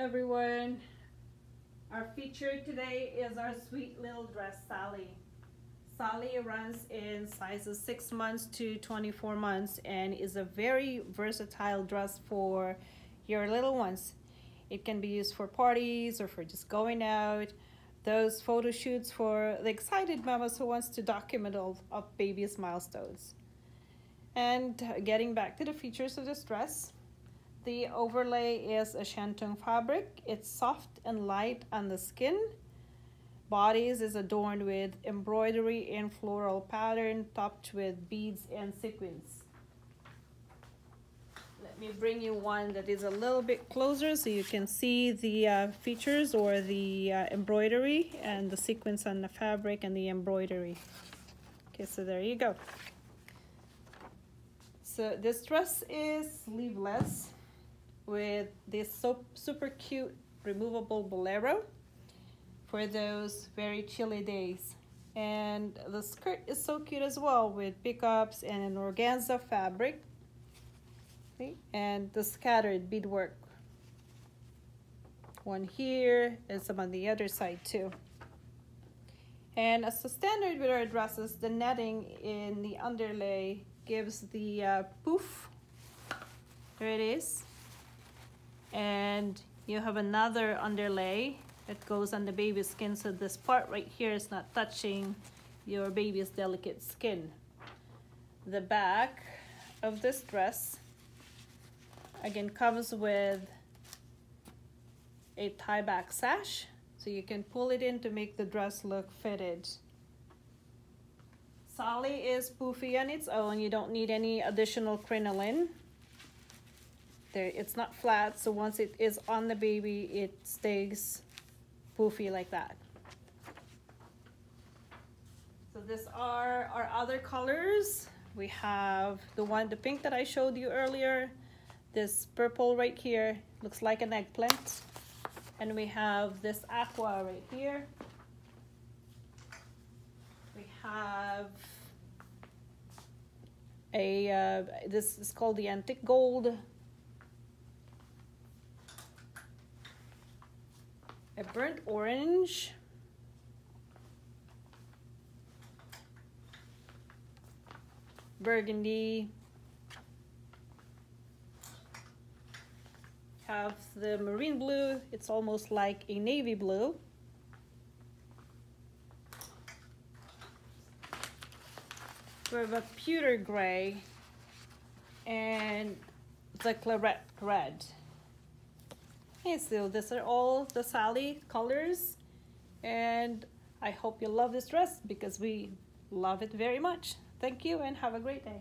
Everyone. Our feature today is our sweet little dress Sally. Sally runs in sizes 6 months to 24 months and is a very versatile dress for your little ones. It can be used for parties or for just going out. Those photo shoots for the excited mamas who wants to document all of baby's milestones. And getting back to the features of this dress, the overlay is a shantung fabric. It's soft and light on the skin. Bodice is adorned with embroidery in floral pattern topped with beads and sequins. Let me bring you one that is a little bit closer so you can see the uh, features or the uh, embroidery and the sequins on the fabric and the embroidery. Okay, so there you go. So this dress is sleeveless with this so super cute removable bolero for those very chilly days. And the skirt is so cute as well with pickups and an organza fabric. See? And the scattered beadwork. One here and some on the other side too. And as a standard with our dresses, the netting in the underlay gives the uh, poof. There it is and you have another underlay that goes on the baby's skin. So this part right here is not touching your baby's delicate skin. The back of this dress again comes with a tie back sash. So you can pull it in to make the dress look fitted. Sally is poofy on its own. You don't need any additional crinoline there it's not flat so once it is on the baby it stays poofy like that. So these are our other colors. We have the one the pink that I showed you earlier this purple right here looks like an eggplant. And we have this aqua right here. We have a uh, this is called the antique gold a burnt orange, burgundy, have the marine blue, it's almost like a navy blue. We have a pewter gray and the claret red. Okay, so these are all the Sally colors and I hope you love this dress because we love it very much. Thank you and have a great day.